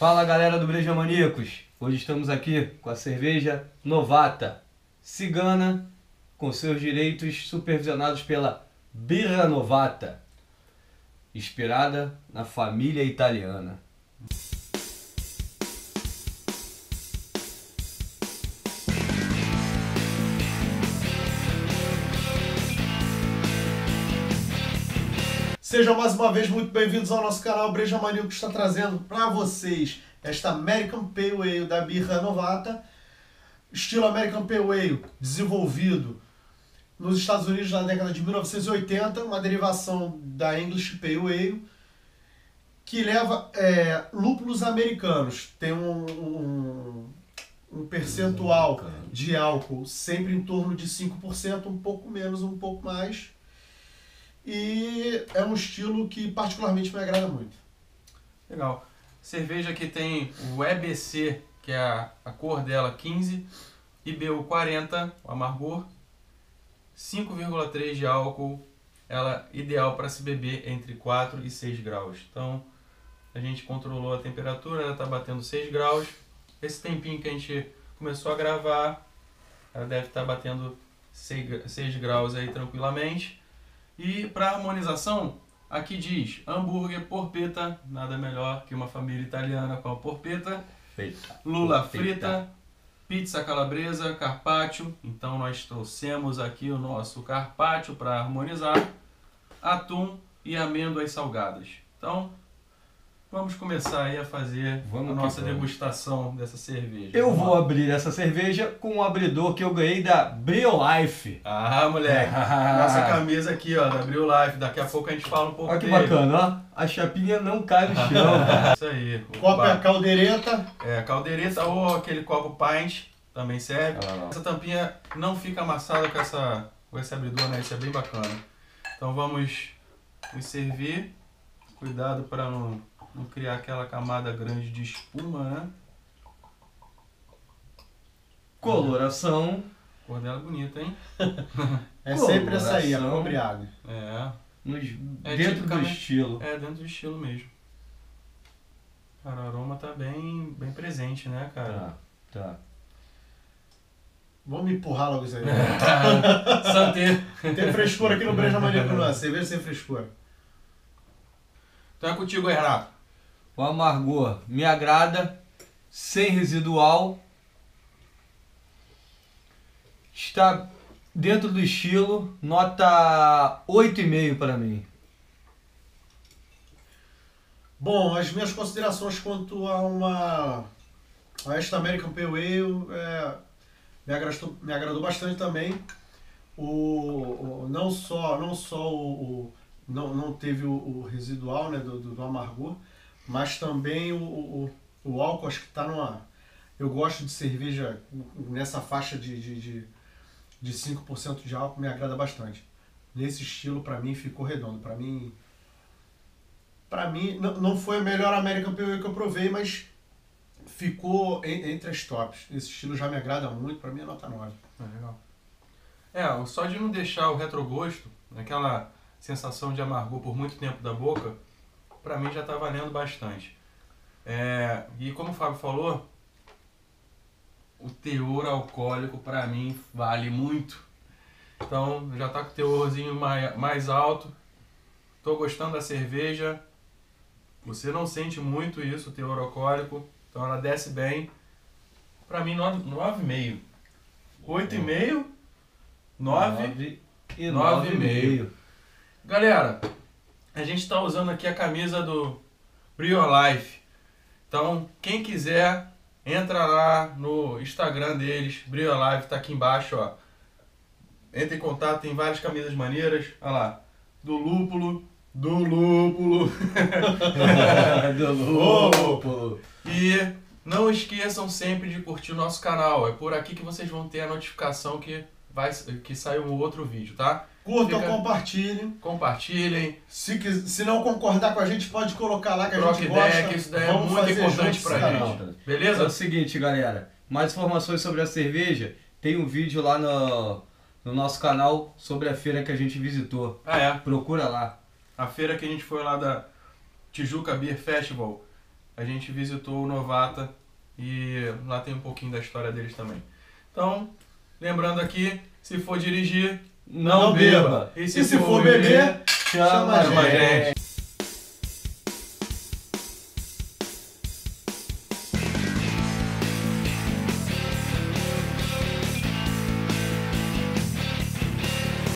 Fala galera do Breja Maníacos! Hoje estamos aqui com a cerveja Novata, cigana, com seus direitos supervisionados pela Birra Novata, inspirada na família italiana. Sejam mais uma vez muito bem-vindos ao nosso canal Breja Maníaco que está trazendo para vocês esta American Pale Ale da Birra Novata, estilo American Pale Ale, desenvolvido nos Estados Unidos na década de 1980, uma derivação da English Pale Ale, que leva é, lúpulos americanos. Tem um, um, um percentual de álcool sempre em torno de 5%, um pouco menos, um pouco mais. E é um estilo que particularmente me agrada muito. Legal. Cerveja que tem o EBC, que é a, a cor dela 15, IBU 40, o amargor, 5,3 de álcool, ela é ideal para se beber entre 4 e 6 graus. Então a gente controlou a temperatura, ela está batendo 6 graus. Esse tempinho que a gente começou a gravar, ela deve estar tá batendo 6, 6 graus aí tranquilamente. E para harmonização, aqui diz hambúrguer porpeta, nada melhor que uma família italiana com a porpeta. Feita. Lula Porpeta. frita, pizza calabresa, carpaccio. Então nós trouxemos aqui o nosso carpaccio para harmonizar, atum e amêndoas salgadas. Então vamos começar aí a fazer Vamos a nossa vamos. degustação dessa cerveja. Eu Vamos vou lá. abrir essa cerveja com um abridor que eu ganhei da Briolife. Ah, moleque. Nossa camisa aqui, ó, da Bril Life. Daqui a pouco a gente fala um pouco Olha que dele. bacana, ó. A chapinha não cai no chão. Isso aí. Copa ba- caldeireta, É, caldeireta ou aquele copo pint também serve. Ó. Essa tampinha não fica amassada com, essa, com esse abridor, né? Isso é bem bacana. Então vamos nos servir. Cuidado para não, não criar aquela camada grande de espuma, né? Coloração. A cor dela é bonita, hein? é sempre essa aí, a água. É, Nos, É dentro do estilo. é dentro do estilo mesmo. Cara, o aroma tá bem, bem presente, né, cara? Tá, tá. Vamos me empurrar logo isso aí. Santé. Tem frescura aqui no Breja Maníaco, não? Cerveja sem frescura. Então é contigo aí, Renato. O amargor me agrada, sem residual. Está dentro do estilo, nota 8,5 para mim. Bom, as minhas considerações quanto a uma a esta American Pale Ale é, me, agradou, me agradou bastante também. O, o- não só não só o, o- não, não teve o, o residual né, do, do, do amargor, mas também o, o, o álcool acho que está numa eu gosto de cerveja nessa faixa de, de, de, de 5% de álcool, me agrada bastante. Nesse estilo, para mim, ficou redondo. Para mim, Pra mim, não, não foi a melhor American Pale Ale que eu provei, mas ficou en- entre as tops. Esse estilo já me agrada muito, pra mim é nota 9. É, legal. É, só de não deixar o retrogosto, aquela sensação de amargor por muito tempo da boca, pra mim já tá valendo bastante. É, e como o Fábio falou, o teor alcoólico pra mim vale muito. Então já tá com o teorzinho mais, mais alto. Tô gostando da cerveja. Você não sente muito isso, o teor alcoólico. Então ela desce bem. Pra mim, 9,5. 8,5. 9. e nove e 9,5. Galera, a gente está usando aqui a camisa do Brio Life. Então, quem quiser, entra lá no Instagram deles, Brio Life, tá aqui embaixo, ó. Entra em contato, tem várias camisas maneiras. Olha lá. Do lúpulo, do lúpulo. Do lúpulo. E não esqueçam sempre de curtir o nosso canal. É por aqui que vocês vão ter a notificação que, vai, que saiu um outro vídeo, tá? Curtam, Fica- compartilhem. Compartilhem. Se, se não concordar com a gente, pode colocar lá que a Troca gente ideia, gosta. que isso daí é Vamos muito fazer importante pra gente. canal. É o Beleza? seguinte, galera. Mais informações sobre a cerveja, tem um vídeo lá no, no nosso canal sobre a feira que a gente visitou. Ah, é. Procura lá. A feira que a gente foi lá da Tijuca Beer Festival. a gente visitou o Novata e lá tem um pouquinho da história deles também. Então, lembrando aqui, se for dirigir, Não, Não beba. beba. E E se for beber, chama chama a a gente. gente.